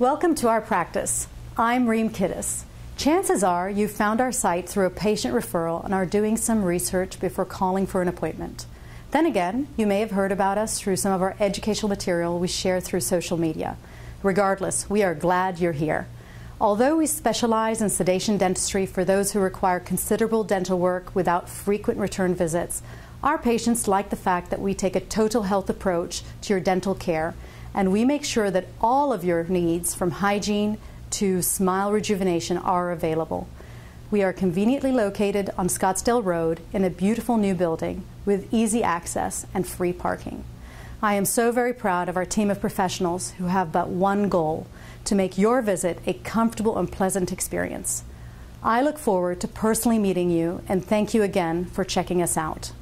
Welcome to our practice. I'm Reem Kidess. Chances are you found our site through a patient referral and are doing some research before calling for an appointment. Then again, you may have heard about us through some of our educational material we share through social media. Regardless, we are glad you're here. Although we specialize in sedation dentistry for those who require considerable dental work without frequent return visits, our patients like the fact that we take a total health approach to your dental care and we make sure that all of your needs from hygiene to smile rejuvenation are available. We are conveniently located on Scottsdale Road in a beautiful new building with easy access and free parking. I am so very proud of our team of professionals who have but one goal to make your visit a comfortable and pleasant experience. I look forward to personally meeting you and thank you again for checking us out.